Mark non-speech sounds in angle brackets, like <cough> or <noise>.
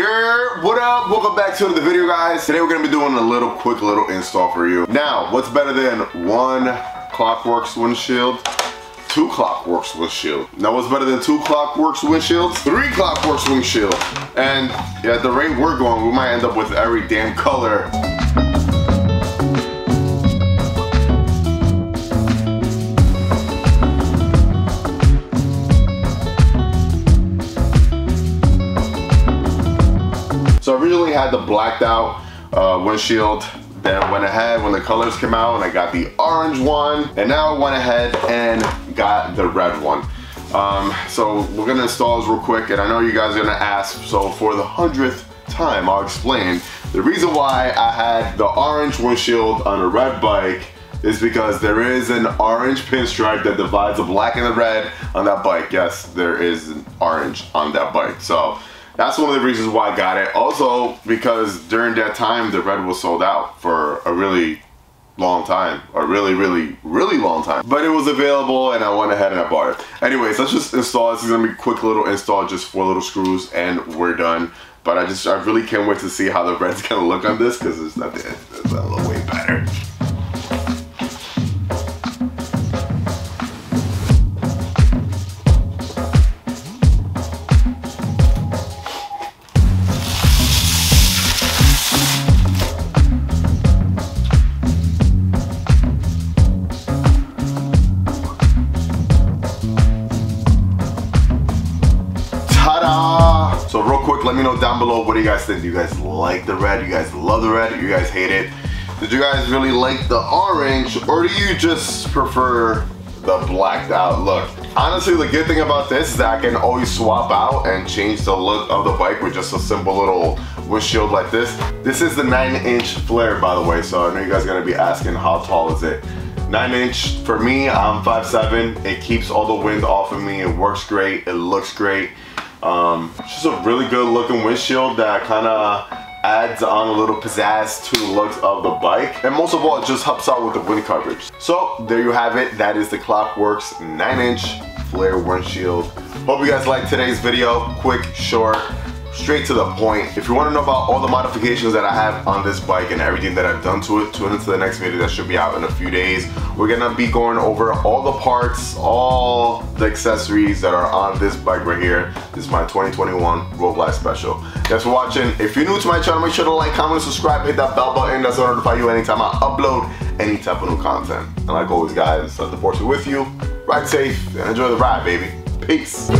Yeah, what up? Welcome back to another video, guys. Today we're gonna be doing a little quick little install for you. Now, what's better than one Klock Werks windshield? Two Klock Werks windshield. Now, what's better than two Klock Werks windshields? Three Klock Werks windshield. And at the rate we're going, we might end up with every damn color So I originally had the blacked out uh, windshield. Then went ahead when the colors came out and I got the orange one. And now I went ahead and got the red one. Um, so we're gonna install this real quick and I know you guys are gonna ask, so for the hundredth time I'll explain. The reason why I had the orange windshield on a red bike is because there is an orange pinstripe that divides the black and the red on that bike. Yes, there is an orange on that bike. So that's one of the reasons why I got it. Also, because during that time, the red was sold out for a really long time. A really, really, really long time. But it was available and I went ahead and I bought it. Anyways, let's just install. This is gonna be a quick little install, just four little screws and we're done. But I just, I really can't wait to see how the red's <laughs> gonna look on this because it's not, it's a little way better. So real quick, let me know down below what do you guys think? Do you guys like the red? Do You guys love the red? Do You guys hate it? Did you guys really like the orange or do you just prefer the blacked out look? Honestly, the good thing about this is that I can always swap out and change the look of the bike with just a simple little windshield like this. This is the 9 inch flare by the way, so I know you guys are gonna be asking how tall is it. 9 inch, for me, I'm 5'7". It keeps all the wind off of me. It works great. It looks great. Um, just a really good looking windshield that kind of adds on a little pizzazz to the looks of the bike. And most of all, it just helps out with the wind coverage. So there you have it. That is the Klock Werks 9 inch flare windshield. Hope you guys liked today's video. Quick, short, straight to the point. If you want to know about all the modifications that I have on this bike and everything that I've done to it, tune into the next video that should be out in a few days. We're gonna be going over all the parts, all the accessories that are on this bike right here. This is my 2021 Road Glide Special. Thanks for watching. If you're new to my channel, make sure to like, comment, subscribe, hit that bell button. That's gonna notify you anytime I upload any type of new content. And like always, guys, let the force be with you. Ride safe and enjoy the ride, baby. Peace.